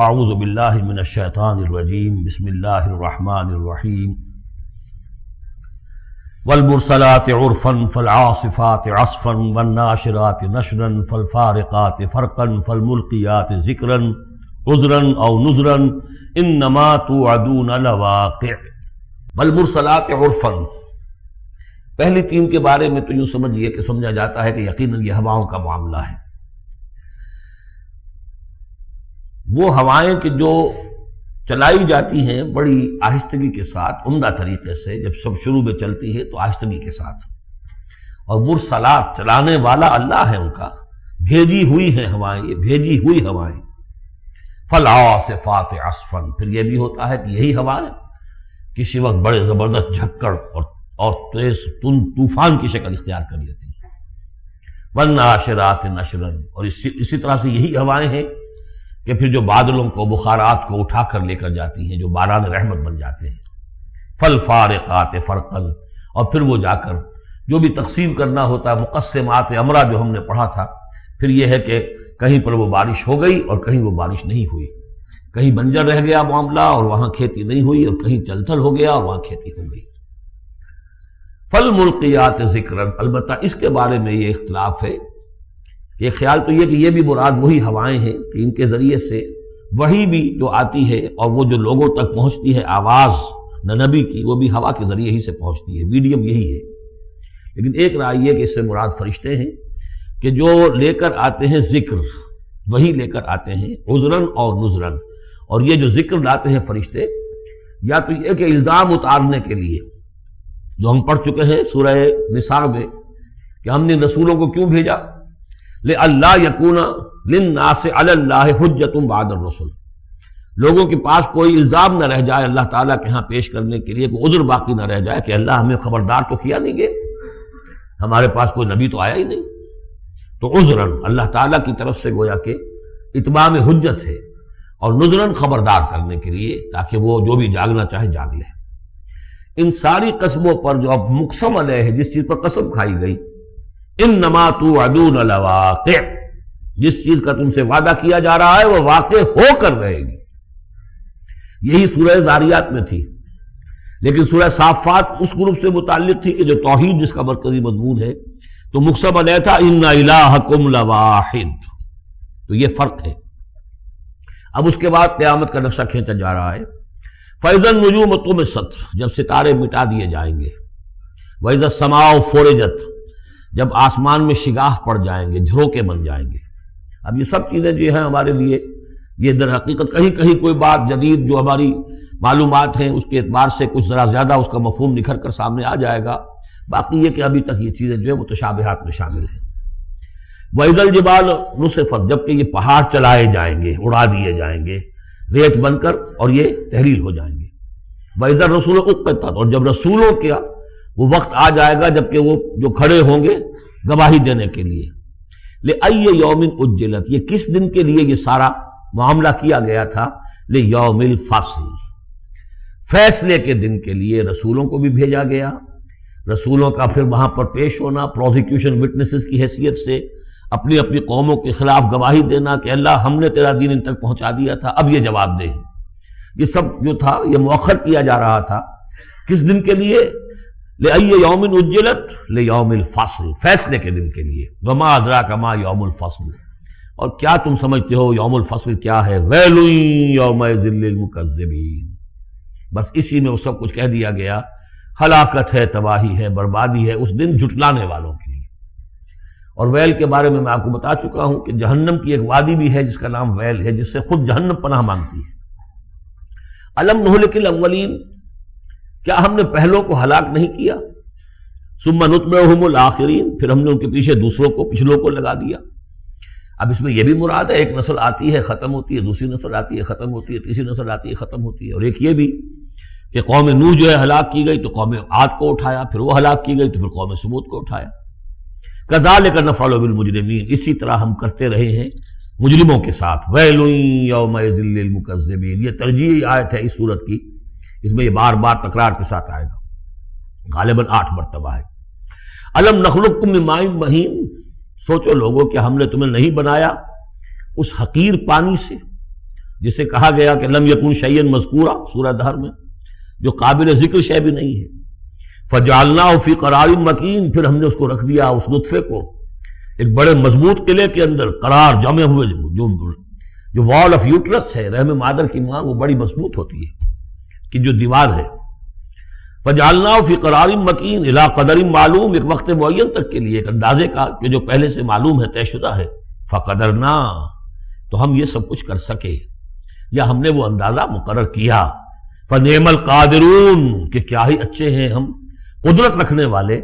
اعوذ باللہ من الشیطان الرجیم، بسم اللہ الرحمن الرحیم. والمرسلات عرفا فالعاصفات عصفا والناشرات نشرا فالفارقات فرقا فالملقیات ذکرا، عذرا او نذرا، انما توعدون لواقع. والمرسلات عرفا. پہلی تین کے بارے میں تو یوں سمجھئے کہ سمجھا جاتا ہے کہ یقیناً یہ ہواؤں کا معاملہ ہے۔ وہ ہوائیں کہ جو چلائی جاتی ہیں بڑی آہستگی کے ساتھ، عمدہ طریقے سے جب سب شروع میں چلتی ہے تو آہستگی کے ساتھ۔ اور مرسلات چلانے والا اللہ ہے ان کا۔ بھیجی ہوئی ہیں ہوائیں، یہ بھیجی ہوئی ہوائیں۔ فلا سے فات اسفن پھر یہ بھی ہوتا ہے کہ یہی ہوائیں کسی وقت بڑے زبردست جھکڑ اور اور تیز تن طوفان کی شکل اختیار کر لیتی ہیں۔ ون ناشرات نشرن اور اسی اسی طرح سے یہی ہوائیں ہیں کہ پھر جو بادلوں کو بخارات کو اٹھا کر لے کر جاتی ہیں، جو باران رحمت بن جاتے ہیں۔ فل فارقات فرقل اور پھر وہ جا کر جو بھی تقسیم کرنا ہوتا ہے مقصمات امرا جو ہم نے پڑھا تھا، پھر یہ ہے کہ کہیں پر وہ بارش ہو گئی اور کہیں وہ بارش نہیں ہوئی۔ کہیں بنجر رہ گیا معاملہ اور وہاں کھیتی نہیں ہوئی اور کہیں چل تھل ہو گیا اور وہاں کھیتی ہو گئی۔ فل ملکیات ذکر البتہ اس کے بارے میں یہ اختلاف ہے کہ خیال تو یہ کہ یہ بھی مراد وہی ہوائیں ہیں کہ ان کے ذریعے سے وہی بھی جو آتی ہے اور وہ جو لوگوں تک پہنچتی ہے آواز نبی کی، وہ بھی ہوا کے ذریعے ہی سے پہنچتی ہے۔ میڈیم یہی ہے۔ لیکن ایک رائے یہ کہ اس سے مراد فرشتے ہیں کہ جو لے کر آتے ہیں ذکر، وہی لے کر آتے ہیں عذرن اور نذرن اور یہ جو ذکر لاتے ہیں فرشتے، یا تو یہ کہ الزام اتارنے کے لیے۔ جو ہم پڑھ چکے ہیں سورہ نثار میں کہ ہم نے رسولوں کو کیوں بھیجا؟ اللہ یقون اللہ حجت بعد الرسول لوگوں کے پاس کوئی الزام نہ رہ جائے اللہ تعالیٰ کے ہاں پیش کرنے کے لیے، کوئی عذر باقی نہ رہ جائے کہ اللہ ہمیں خبردار تو کیا نہیں گے۔ ہمارے پاس کوئی نبی تو آیا ہی نہیں۔ تو عذرن اللہ تعالیٰ کی طرف سے گویا کہ اتمام حجت ہے اور نظرن خبردار کرنے کے لیے تاکہ وہ جو بھی جاگنا چاہے جاگ لے۔ ان ساری قسموں پر جو اب مقسم علیہ ہے، جس چیز پر قسم کھائی گئی ان نما تو ادون الواقع جس چیز کا تم سے وعدہ کیا جا رہا ہے، وہ واقع ہو کر رہے گی۔ یہی سورہ زاریات میں تھی۔ لیکن سورہ صافات اس گروپ سے متعلق تھی کہ جو توحید جس کا مرکزی مضمون ہے۔ تو مقصب علیہ تھا، ان الحکم لواحد۔ تو یہ فرق ہے۔ اب اس کے بعد قیامت کا نقشہ کھینچا جا رہا ہے۔ فیضن نجوم تم ست جب ستارے مٹا دیے جائیں گے۔ ویزت سماؤ فورجت جب آسمان میں شگاہ پڑ جائیں گے، جھروکے بن جائیں گے۔ اب یہ سب چیزیں جو ہیں ہمارے لیے، یہ در حقیقت کہیں کہیں کوئی بات جدید جو ہماری معلومات ہیں، اس کے اعتبار سے کچھ ذرا زیادہ اس کا مفہوم نکھر کر سامنے آ جائے گا۔ باقی یہ کہ ابھی تک یہ چیزیں جو ہے وہ تشابہات میں شامل ہیں۔ وحید الجبال نصفت، جبکہ یہ پہاڑ چلائے جائیں گے، اڑا دیے جائیں گے، ریت بن کر اور یہ تحریل ہو جائیں گے۔ وحید رسول اور جب رسولوں کیا وہ وقت آ جائے گا جبکہ وہ جو کھڑے ہوں گے گواہی دینے کے لیے۔ لے آئیے یومن اجلت یہ کس دن کے لیے یہ سارا معاملہ کیا گیا تھا؟ لے یوم الفاصل فیصلے کے دن کے لیے رسولوں کو بھی بھیجا گیا۔ رسولوں کا پھر وہاں پر پیش ہونا پروزیکیوشن وٹنسز کی حیثیت سے، اپنی اپنی قوموں کے خلاف گواہی دینا کہ اللہ ہم نے تیرا دین ان تک پہنچا دیا تھا، اب یہ جواب دے۔ یہ سب جو تھا، یہ مؤخر کیا جا رہا تھا۔ کس دن کے لیے؟ لے یوم اجلت لے یوم الفصل، فیصلے کے دن کے لیے۔ وما ادرا کما یوم الفصل۔ اور کیا تم سمجھتے ہو یوم الفصل کیا ہے؟ ویل یوم ذل المکذبین۔ بس اسی میں وہ سب کچھ کہہ دیا گیا۔ ہلاکت ہے، تباہی ہے، بربادی ہے، اس دن جھٹلانے والوں کے لیے۔ اور ویل کے بارے میں میں آپ کو بتا چکا ہوں کہ جہنم کی ایک وادی بھی ہے، جس کا نام ویل ہے، جس سے خود جہنم پناہ مانگتی ہے۔ علم نہلک الاولین کیا ہم نے پہلوں کو ہلاک نہیں کیا؟ الآخرین، پھر ہم نے ان کے پیچھے دوسروں کو، پچھلوں کو لگا دیا۔ اب اس میں یہ بھی مراد ہے، ایک نسل آتی ہے، ختم ہوتی ہے، دوسری نسل آتی ہے، ختم ہوتی ہے، تیسری نسل آتی ہے، ختم ہوتی ہے۔ اور ایک یہ بھی کہ قوم نو جو ہے، ہلاک کی گئی تو قوم آد کو اٹھایا، پھر وہ ہلاک کی گئی تو پھر قوم سمود کو اٹھایا۔ کزا لے کر نفال بالمجرمین، اسی طرح ہم کرتے رہے ہیں مجرموں کے ساتھ۔ یوم یہ ترجیح آیت ہے اس صورت کی۔ اس میں یہ بار بار تکرار کے ساتھ آئے گا۔ غالباً آٹھ مرتبہ ہے۔ علم نخلق مائن مہین۔ سوچو لوگوں کہ ہم نے تمہیں نہیں بنایا اس حقیر پانی سے، جسے کہا گیا کہ لم یکن شعین مذکورہ سورہ دہر میں، جو قابل ذکر شے بھی نہیں ہے۔ فجالنا فی قرار مکین۔ پھر ہم نے اس کو رکھ دیا اس نطفے کو، ایک بڑے مضبوط قلعے کے اندر، قرار جمع ہوئے جو جو وال آف یوٹرس ہے، رحم مادر کی ماں، وہ بڑی مضبوط ہوتی ہے۔ کہ جو دیوار ہے۔ فجالنا فی قرار مکین الا قدر معلوم، ایک وقت معین تک کے لیے، ایک اندازے کا کہ جو پہلے سے معلوم ہے، طے شدہ ہے۔ فقدرنا، تو ہم یہ سب کچھ کر سکے۔ یا ہم نے وہ اندازہ مقرر کیا۔ فنیم القادرون، کہ کیا ہی اچھے ہیں ہم، قدرت رکھنے والے،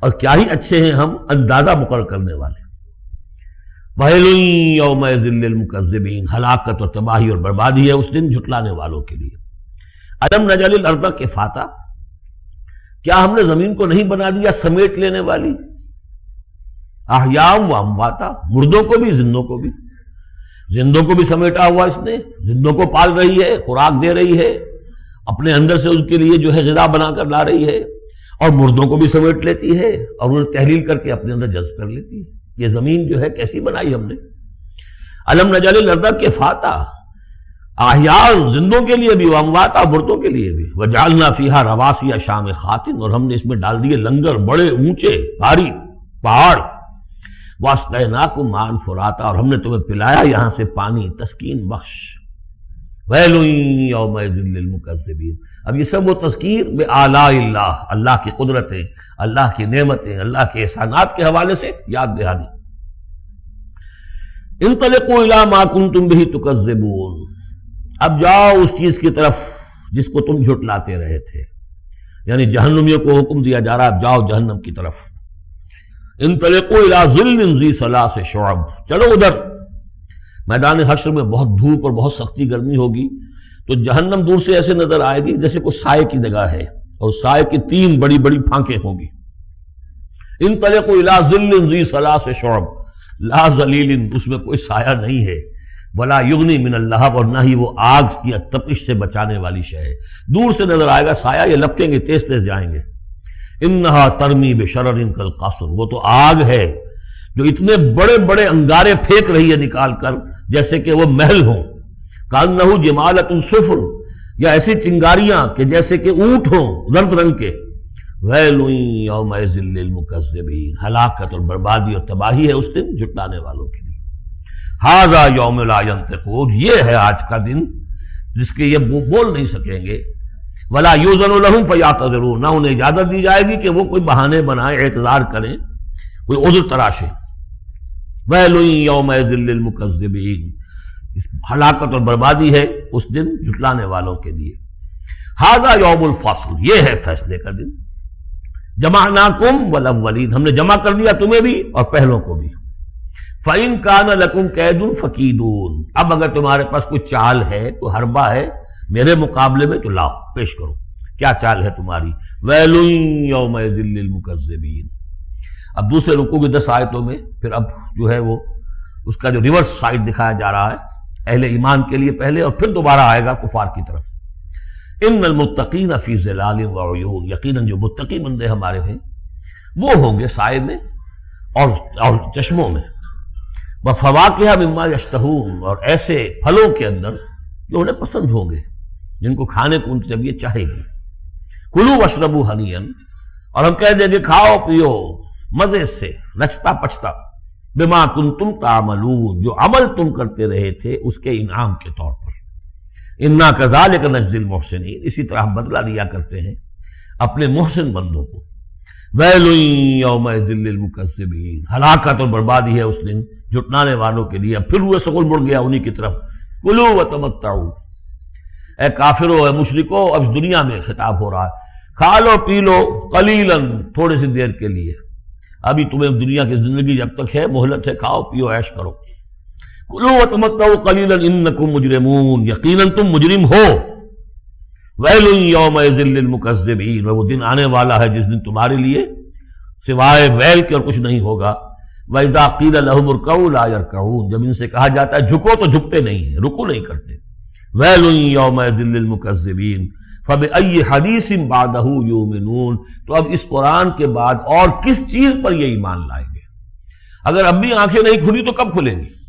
اور کیا ہی اچھے ہیں ہم، اندازہ مقرر کرنے والے۔ یوم ذل المکذبین ہلاکت اور تباہی اور بربادی ہے اس دن جھٹلانے والوں کے لیے۔ علم نجل الارض کے فاتح کیا ہم نے زمین کو نہیں بنا دیا سمیٹ لینے والی؟ احیام و امواتا، مردوں کو بھی، زندوں کو بھی۔ زندوں کو بھی سمیٹا ہوا اس نے، زندوں کو پال رہی ہے، خوراک دے رہی ہے، اپنے اندر سے ان کے لیے جو ہے غذا بنا کر لا رہی ہے۔ اور مردوں کو بھی سمیٹ لیتی ہے اور انہیں تحلیل کر کے اپنے اندر جذب کر لیتی ہے۔ یہ زمین جو ہے کیسی بنائی ہم نے؟ علم نجال لردہ کے فاتح آہیار زندوں کے لیے بھی امواتا مردوں کے لیے بھی۔ وہ جالنا فیحا رواسی شام خاتن اور ہم نے اس میں ڈال دیے لنگر بڑے اونچے، بھاری پہاڑ۔ واسطہ کو مان فراتا اور ہم نے تمہیں پلایا یہاں سے پانی، تسکین بخش۔ یوم المکذبین اب یہ سب وہ تذکیر بے آلہ اللہ اللہ کی قدرتیں، اللہ کی نعمتیں، اللہ کے احسانات کے حوالے سے یاد دہانی۔ انطلقوا الى ما کنتم به تکذبون۔ اب جاؤ اس چیز کی طرف جس کو تم جھٹلاتے رہے تھے۔ یعنی جہنمیوں کو حکم دیا جا رہا اب جاؤ جہنم کی طرف۔ انطلقوا الى ظل ذی ثلاث شعب۔ چلو ادھر۔ میدان حشر میں بہت دھوپ اور بہت سختی گرمی ہوگی۔ تو جہنم دور سے ایسے نظر آئے گی جیسے کوئی سائے کی جگہ ہے اور سائے کی تین بڑی بڑی پھانکیں ہوں گی۔ ان تلے کو الا ذل صلاح سے شعب۔ لا ذلیل اس میں کوئی سایہ نہیں ہے۔ ولا یغنی من اللہ اور نہ ہی وہ آگ کی تپش سے بچانے والی شے ہے۔ دور سے نظر آئے گا، سایہ یہ لپکیں گے، تیز تیز جائیں گے۔ انہا ترمی بے شرر ان کل وہ تو آگ ہے جو اتنے بڑے بڑے انگارے پھینک رہی ہے نکال کر، جیسے کہ وہ محل ہوں۔ کان نہ جمالت السفر یا ایسی چنگاریاں کہ جیسے کہ اونٹ ہوں زرد رنگ کے۔ یوم المکذبین ہلاکت اور بربادی اور تباہی ہے اس دن جٹانے والوں کے لیے۔ ہاضا یوم لا ينطقون یہ ہے آج کا دن، جس کے یہ بول نہیں سکیں گے۔ ولا یوزن لهم فیعتذرون نہ انہیں اجازت دی جائے گی کہ وہ کوئی بہانے بنائیں، اعتذار کریں، کوئی عذر تراشیں۔ یوم ذل المکذبین ہلاکت اور بربادی ہے اس دن جھٹلانے والوں کے لیے۔ ہاضا یوم الفاصل یہ ہے فیصلے کا دن۔ جمع ناکم ولین ہم نے جمع کر دیا تمہیں بھی اور پہلوں کو بھی۔ فعین کان لکم قید الفقیدون اب اگر تمہارے پاس کوئی چال ہے، کوئی حربہ ہے، میرے مقابلے میں تو لاؤ، پیش کرو۔ کیا چال ہے تمہاری؟ ویل یوم المکذبین اب دوسرے رکو کی دس آیتوں میں، پھر اب جو ہے وہ اس کا جو ریورس سائڈ دکھایا جا رہا ہے، اہل ایمان کے لیے پہلے اور پھر دوبارہ آئے گا کفار کی طرف۔ ان المتقین فی ظلال وعیون یقیناً جو متقی بندے ہمارے ہیں، وہ ہوں گے سائے میں اور اور چشموں میں۔ وہ فواقہ مما یشتہون، اور ایسے پھلوں کے اندر جو انہیں پسند ہوں گے، جن کو کھانے کو ان کی طبیعت چاہے گی۔ کلو وشربو ہنین اور ہم کہہ دیں گے، کھاؤ، پیو، مزے سے نچتا پچتا بما کن تم تعملون، جو عمل تم کرتے رہے تھے اس کے انعام کے طور پر۔ انا کزال کا نزل محسنین اسی طرح ہم بدلہ دیا کرتے ہیں اپنے محسن بندوں کو۔ ویل یوم ذل المکذبین ہلاکت اور بربادی ہے اس دن۔ جٹنانے والوں کے لیے۔ پھر وہ سکول مڑ گیا انہی کی طرف۔ کلو و تمتعو اے کافرو، اے مشرکو، اب دنیا میں خطاب ہو رہا ہے۔ کھا لو پی لو قلیلاً تھوڑے سی دیر کے لیے۔ ابھی تمہیں دنیا کی زندگی جب تک ہے محلت ہے، کھاؤ، پیو، عیش کرو۔ کلو و قلیلا انکم مجرمون۔ یقیناً تم مجرم ہو۔ ویل یوم ذل وہ دن آنے والا ہے جس دن تمہارے لیے سوائے ویل کے اور کچھ نہیں ہوگا۔ وَإِذَا قِيلَ لَهُمُ ارْكَعُوا لَا يَرْكَعُونَ جب ان سے کہا جاتا ہے جھکو تو جھکتے نہیں ہیں، رکو نہیں کرتے۔ وَيْلٌ يَوْمَ ذِلِّ الْمُكَذِّبِينَ فب حدیث بادہ یومنون تو اب اس قرآن کے بعد اور کس چیز پر یہ ایمان لائیں گے اگر اب بھی آنکھیں نہیں کھلی تو کب کھلیں گی؟